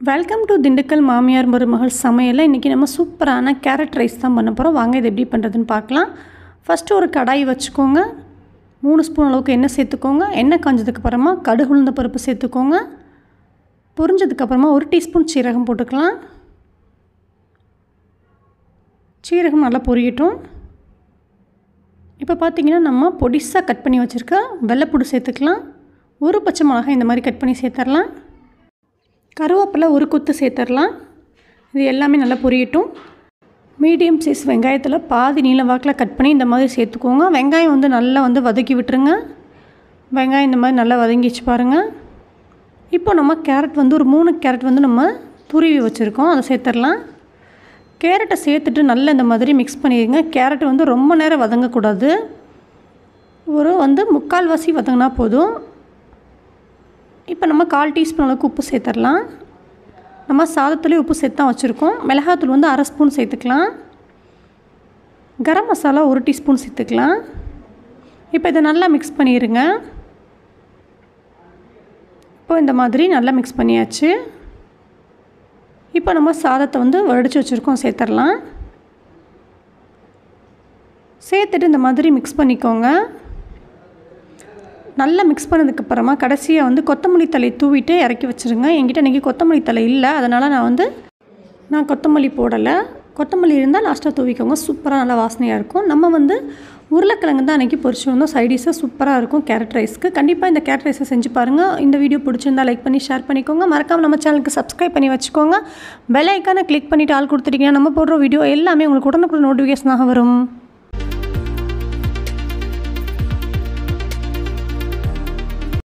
Welcome to Dindigul மாமியார் மருமகள் சமையலில் இன்றைக்கி நம்ம சூப்பரான கேரட் ரைஸ் தான் பண்ண போகிறோம் வாங்க இது எப்படி பண்ணுறதுன்னு பார்க்கலாம். ஃபஸ்ட்டு ஒரு கடாய் வச்சுக்கோங்க. மூணு ஸ்பூன் அளவுக்கு எண்ணெய் சேர்த்துக்கோங்க. எண்ணெய் காஞ்சதுக்கு அப்புறமா கடுகு உளுந்த பருப்பு சேர்த்துக்கோங்க. பொரிஞ்சதுக்கப்புறமா ஒரு டீஸ்பூன் சீரகம் போட்டுக்கலாம். சீரகம் நல்லா பொரியட்டும். இப்போ பார்த்தீங்கன்னா நம்ம பொடிசாக கட் பண்ணி வச்சுருக்க வெள்ளைப்பூடு சேர்த்துக்கலாம். ஒரு பச்சை மிளகாய் இந்த மாதிரி கட் பண்ணி சேர்த்துடலாம் கருவேப்பிலை ஒரு கொத்து சேர்த்துடலாம். இது எல்லாமே நல்லா பொரியட்டும். மீடியம் சைஸ் வெங்காயத்தில் பாதி நீல வாக்கில் கட் பண்ணி இந்த மாதிரி சேர்த்துக்கோங்க. வெங்காயம் வந்து நல்லா வந்து வதக்கி விட்டுருங்க. வெங்காயம் இந்த மாதிரி நல்லா வதங்கிச்சு பாருங்கள் இப்போ நம்ம கேரட் வந்து ஒரு மூணு கேரட் வந்து நம்ம துருவி வச்சுருக்கோம். அதை சேர்த்துடலாம். கேரட்டை சேர்த்துட்டு நல்லா இந்த மாதிரி மிக்ஸ் பண்ணிடுங்க. கேரட் வந்து ரொம்ப நேரம் வதங்கக்கூடாது. ஒரு வந்து முக்கால்வாசி வதங்கினா போதும். இப்போ நம்ம கால் டீஸ்பூன் அளவுக்கு உப்பு சேர்த்துடலாம். நம்ம சாதத்துலேயே உப்பு சேர்த்து தான் வச்சுருக்கோம். மிளகாத்தூள் வந்து அரை ஸ்பூன் சேர்த்துக்கலாம். கரம் மசாலா ஒரு டீஸ்பூன் சேர்த்துக்கலாம். இப்போ இதை நல்லா மிக்ஸ் பண்ணிடுங்க இப்போ இந்த மாதிரி நல்லா மிக்ஸ் பண்ணியாச்சு. இப்போ நம்ம சாதத்தை வந்து வடித்து வச்சுருக்கோம் சேர்த்துடலாம். சேர்த்துட்டு இந்த மாதிரி மிக்ஸ் பண்ணிக்கோங்க. நல்லா மிக்ஸ் பண்ணதுக்கப்புறமா கடைசியாக வந்து கொத்தமல்லி தலை தூவிட்டு இறக்கி வச்சுருங்க. என்கிட்ட இன்றைக்கி கொத்தமல்லி தலை இல்லை. அதனால் நான் வந்து நான் கொத்தமல்லி போடலை. கொத்தமல்லி இருந்தால் லாஸ்ட்டாக தூவிக்கோங்க. சூப்பராக நல்லா வாசனையாக இருக்கும். நம்ம வந்து உருளைக்கிழங்கு தான் அன்றைக்கி பொரிச்சு வந்தோம். சைடிஷாக சூப்பராக இருக்கும். கேரட் ரைஸ்க்கு கண்டிப்பாக இந்த கேரட் ரைஸை செஞ்சு பாருங்கள் இந்த வீடியோ பிடிச்சிருந்தா லைக் பண்ணி ஷேர் பண்ணிக்கோங்க. மறக்காமல் நம்ம சேனலுக்கு சப்ஸ்கிரைப் பண்ணி வச்சுக்கோங்க. பெல் ஐக்கானை கிளிக் பண்ணிவிட்டு ஆள் கொடுத்துட்டீங்கன்னா நம்ம போடுற வீடியோ எல்லாமே உங்களுக்கு உடனுக்குடன் நோட்டிஃபிகேஷனாக வரும்.